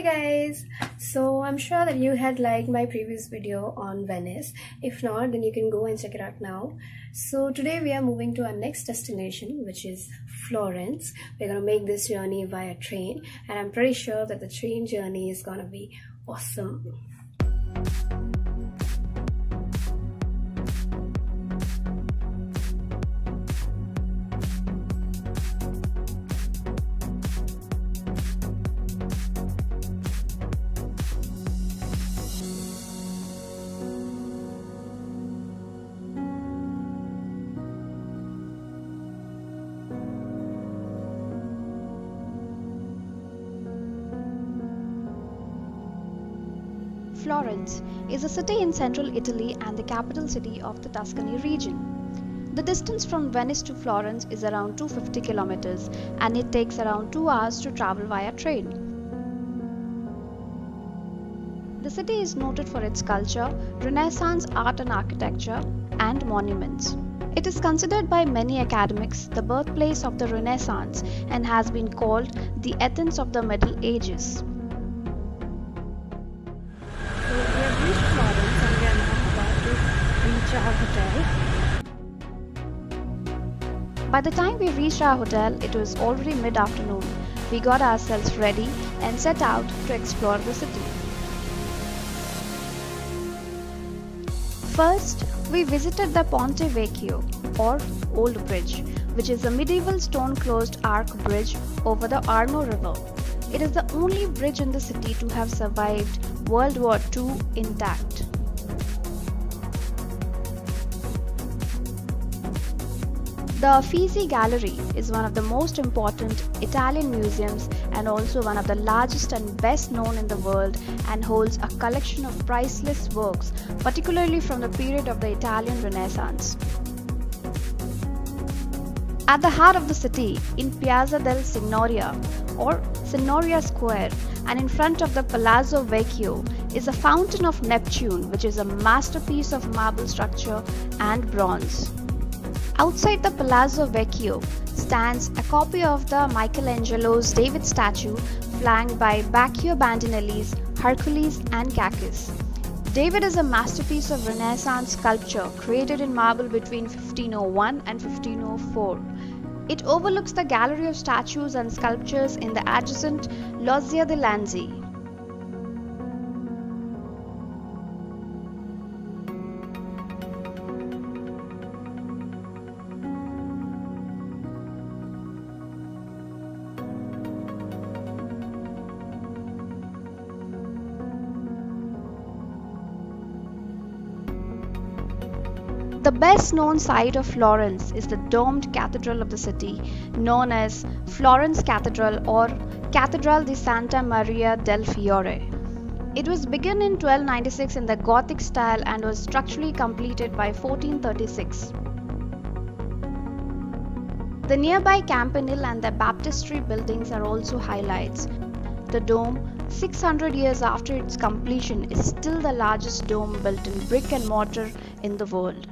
Hey guys! So I'm sure that you had liked my previous video on Venice. If not, then you can go and check it out now. So today we are moving to our next destination, which is Florence. We're gonna make this journey via train and I'm pretty sure that the train journey is gonna be awesome. Florence is a city in central Italy and the capital city of the Tuscany region. The distance from Venice to Florence is around 250 kilometers and it takes around 2 hours to travel via train. The city is noted for its culture, Renaissance art and architecture, and monuments. It is considered by many academics the birthplace of the Renaissance and has been called the Athens of the Middle Ages. Hotel. By the time we reached our hotel, it was already mid afternoon. We got ourselves ready and set out to explore the city. First, we visited the Ponte Vecchio or Old Bridge, which is a medieval stone closed arch bridge over the Arno River. It is the only bridge in the city to have survived World War II intact. The Uffizi Gallery is one of the most important Italian museums and also one of the largest and best known in the world and holds a collection of priceless works, particularly from the period of the Italian Renaissance. At the heart of the city, in Piazza del Signoria or Signoria Square, and in front of the Palazzo Vecchio, is a fountain of Neptune, which is a masterpiece of marble structure and bronze. Outside the Palazzo Vecchio stands a copy of the Michelangelo's David statue flanked by Baccio Bandinelli's Hercules and Cacus. David is a masterpiece of Renaissance sculpture created in marble between 1501 and 1504. It overlooks the gallery of statues and sculptures in the adjacent Loggia dei Lanzi. The best known site of Florence is the domed cathedral of the city, known as Florence Cathedral or Cathedral di Santa Maria del Fiore. It was begun in 1296 in the Gothic style and was structurally completed by 1436. The nearby Campanile and the baptistry buildings are also highlights. The dome, 600 years after its completion, is still the largest dome built in brick and mortar in the world.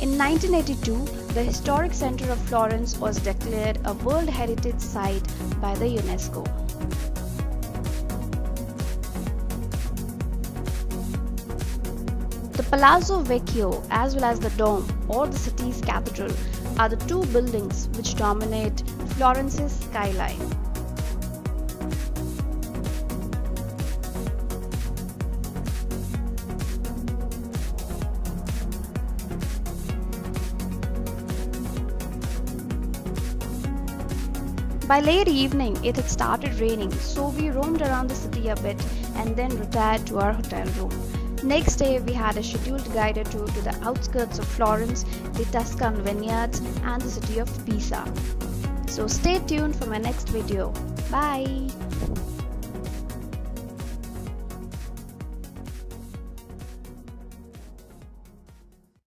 In 1982, the historic center of Florence was declared a World Heritage Site by the UNESCO. The Palazzo Vecchio as well as the Dome or the city's cathedral are the two buildings which dominate Florence's skyline. By late evening, it had started raining, so we roamed around the city a bit and then retired to our hotel room. Next day, we had a scheduled guided tour to the outskirts of Florence, the Tuscan vineyards, and the city of Pisa. So stay tuned for my next video. Bye!